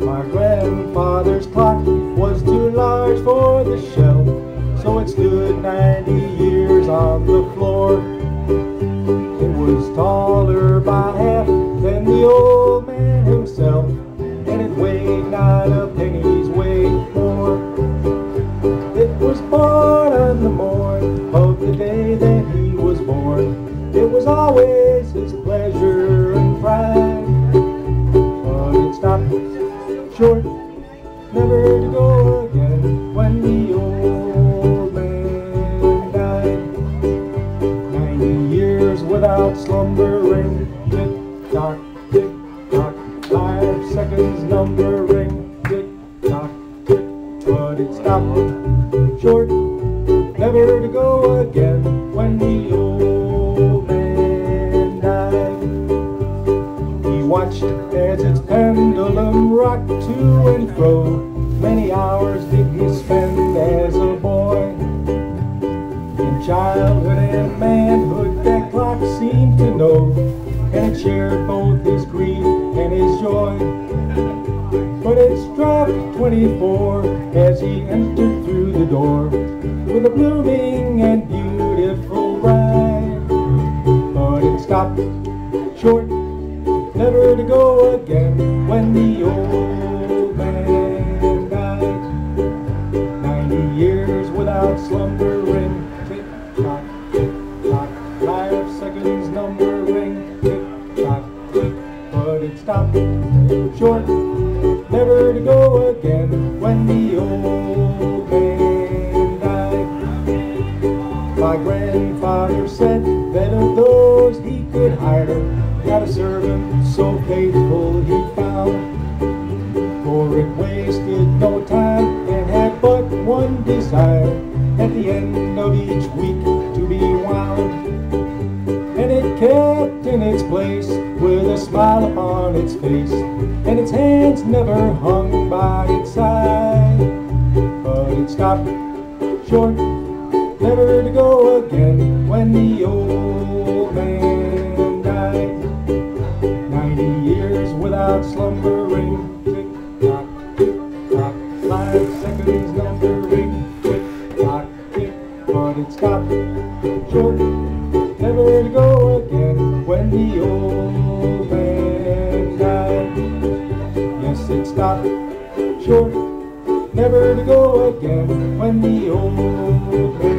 My grandfather's clock was too large for the shelf, so it stood 90 years on the floor. It was taller by half than the old man himself, and it weighed not a penny's weight more. It was born on the morn of the day that he was born. It was always his pleasure short, never to go again when the old man died. Ninety years without slumbering, tick tock, tick tock, five seconds numbering, tick tock, tick, but it stopped. Short, never to go again when the old man died. He watched as its rocked to and fro. Many hours did he spend as a boy. In childhood and manhood, that clock seemed to know, and it shared both his grief and his joy. But it struck 24 as he entered through the door with a blooming and beautiful bride. But it stopped short, never to go again when the old man died. Ninety years without slumbering, tick tock, tick tock, five seconds numbering, tick tock, tick, but it stopped short, never to go again. When the old man died. My grandfather said that of those he could hire, not a servant so faithful he found. For it wasted no time and had but one desire, at the end of each week to be wound. And it kept in its place with a smile upon its face, and its hands never hung by its side. But it stopped short, never to go again when the old short, never to go again when the old man died. Yes, it stopped short, never to go again when the old man